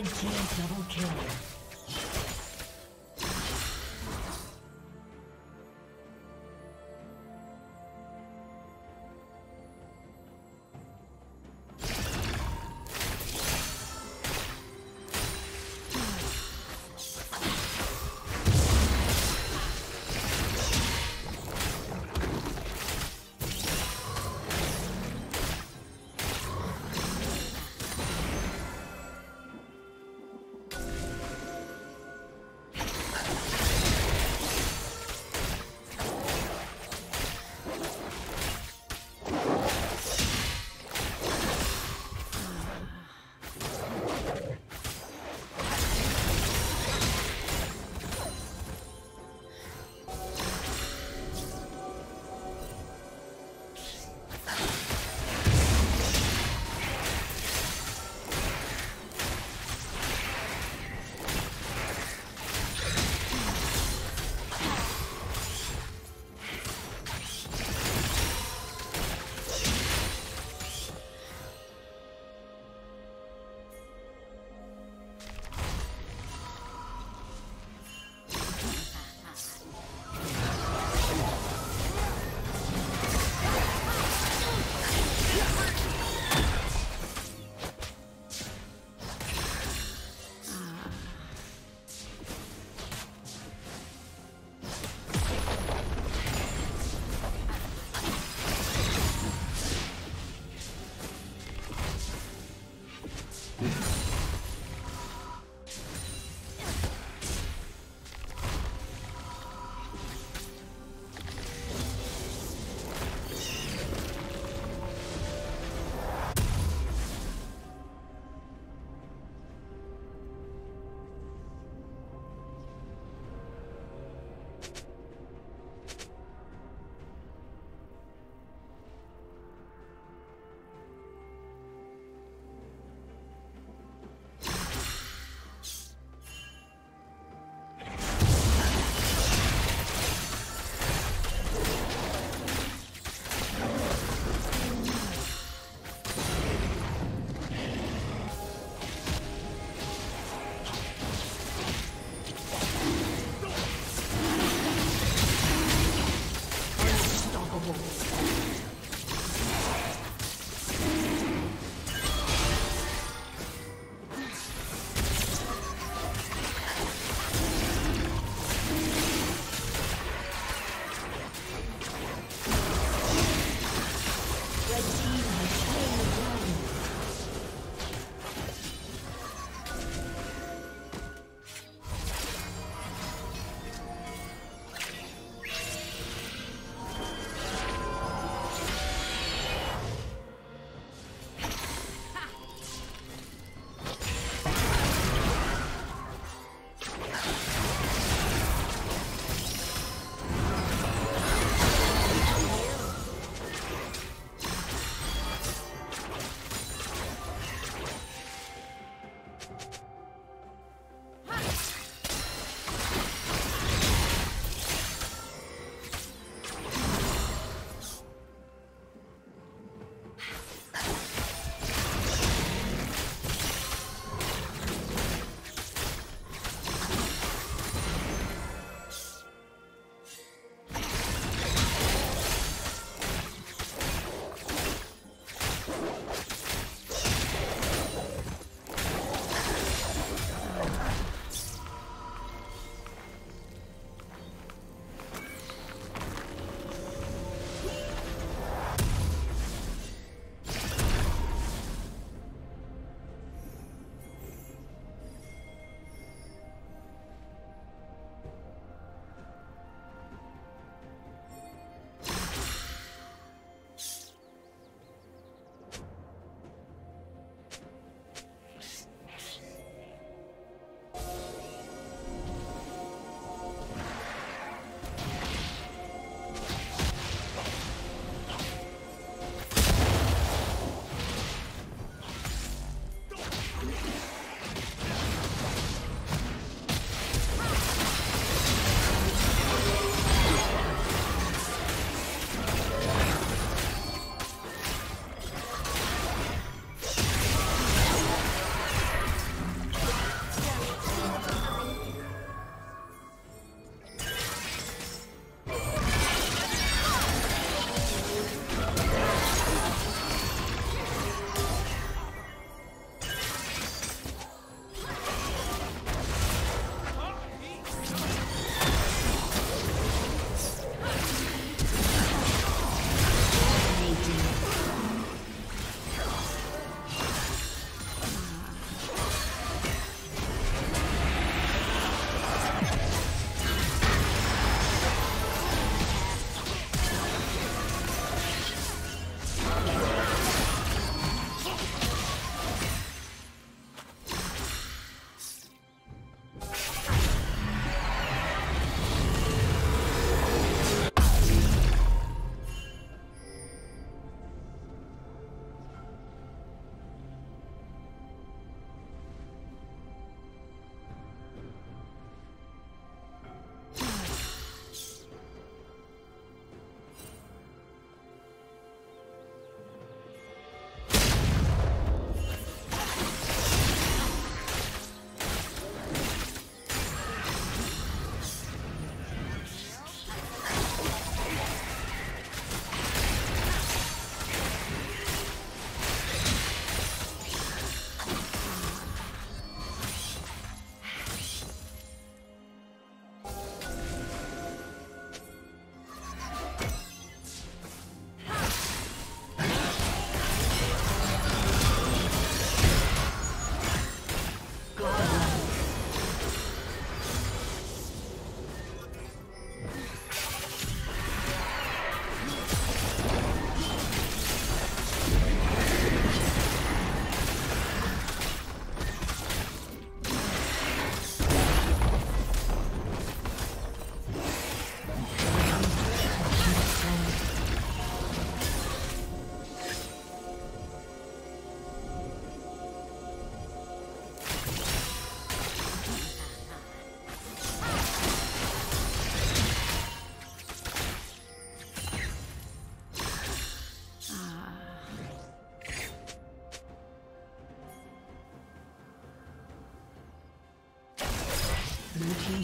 Red team.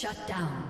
Shut down.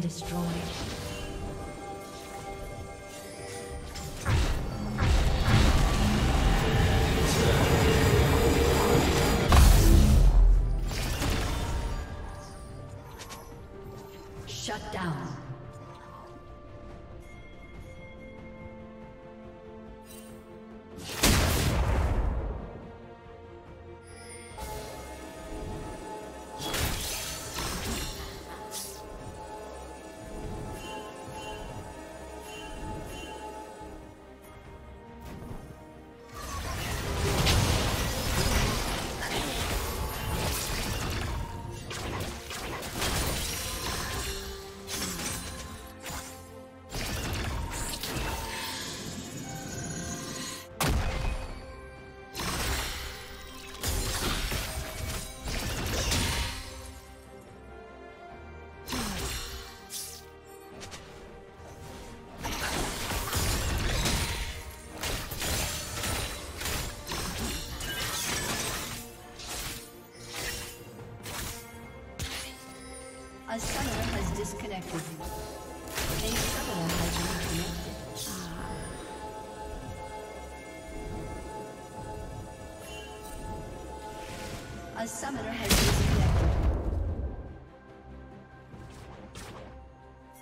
Shut